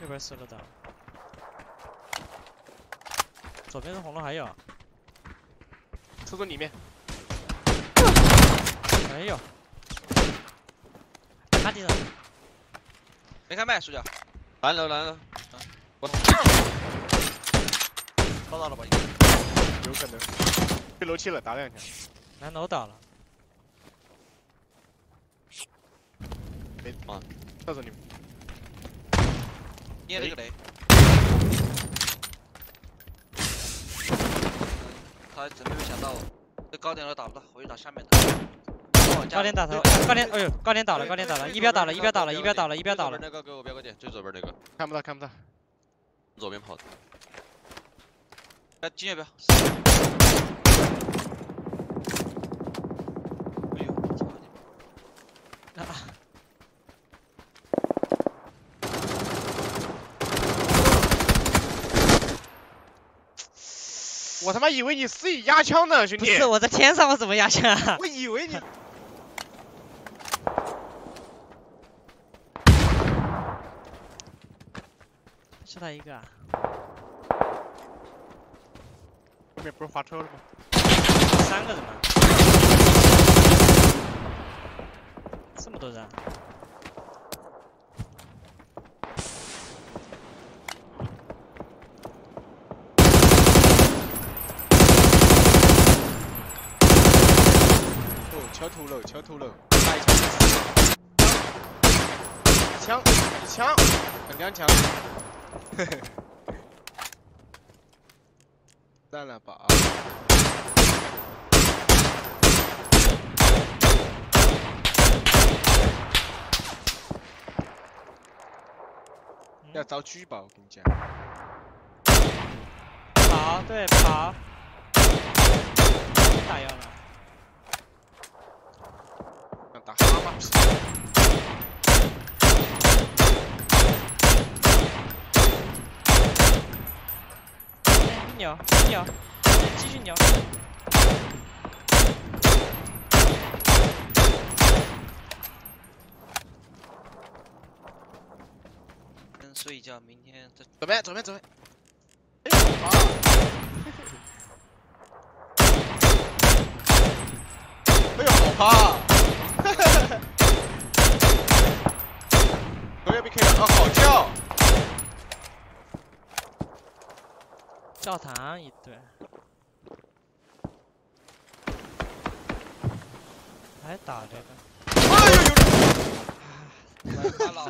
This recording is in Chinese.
右边死了的，左边的红龙还有，厕所里面，没有，趴地上，没开麦，手脚，蓝楼蓝楼，我烧到了吧？应该有可能。被楼梯了，打两枪。蓝楼倒了，没啊，厕所里面。捏了个雷。他怎么没想到，这高点都打不到，回去打下面的。高点打头，高点，哎呦，高点倒了，高点倒了，一边倒了，一边倒了，一边倒了，一边倒了，那个给我标个点，最左边那个，看不到，看不到。左边跑的。哎，金月标。我他妈以为你自己压枪呢，兄弟。不是，我在天上，我怎么压枪啊？我以为你。是他一个啊，后面不是滑车了吗？三个人吗？这么多人啊？哦，敲头了，敲头了，打一枪，一枪，一枪，两枪，嘿嘿，算了吧。要遭举报，我跟你讲。跑，对，跑，打药了。扭，扭，继续扭。先睡一觉，明天再。左边，左边，左边。哎呦，妈！哎呦，好怕！左边被 K 了，啊，好教堂一对，还打这个。哎呦呦！他 老